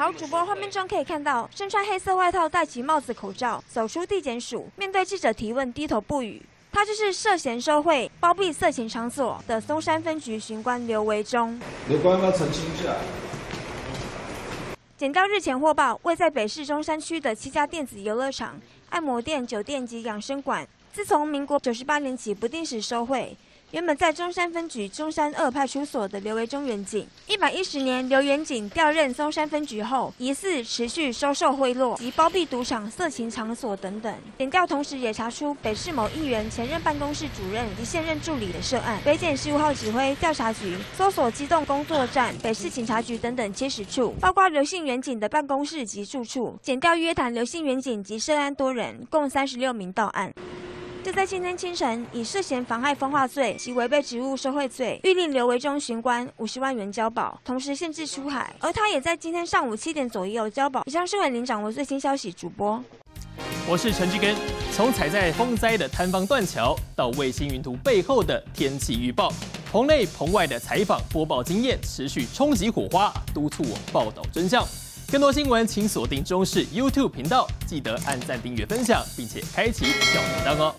好，主播画面中可以看到，身穿黑色外套、戴起帽子、口罩，走出地检署，面对记者提问，低头不语。他就是涉嫌受贿、包庇色情场所的松山分局巡官刘维忠。刘官要澄清一下。检调日前获报，位在北市中山区的七家电子游乐场、按摩店、酒店及养生馆，自从民国九十八年起不定时收贿。原本在中山分局中山二派出所的刘维忠远警，一百一十年刘远警调任中山分局后，疑似持续收受贿赂及包庇赌场、色情场所等等。检调同时也查出北市某议员前任办公室主任及现任助理的涉案。北检十五号指挥调查局搜索机动工作站、北市警察局等等七十处，包括刘姓远警的办公室及住处。检调约谈刘姓远警及涉案多人，共三十六名到案。就在今天清晨，以涉嫌妨害风化罪及违背职务受贿罪，预令刘维忠巡官五十万元交保，同时限制出海。而他也在今天上午七点左右交保。以上是为您掌握最新消息，主播。我是陈志根。从踩在风灾的坍方断桥，到卫星云图背后的天气预报，棚内棚外的采访播报经验持续冲击火花，督促我报道真相。更多新闻请锁定中视 YouTube 频道，记得按赞、订阅、分享，并且开启小铃铛哦。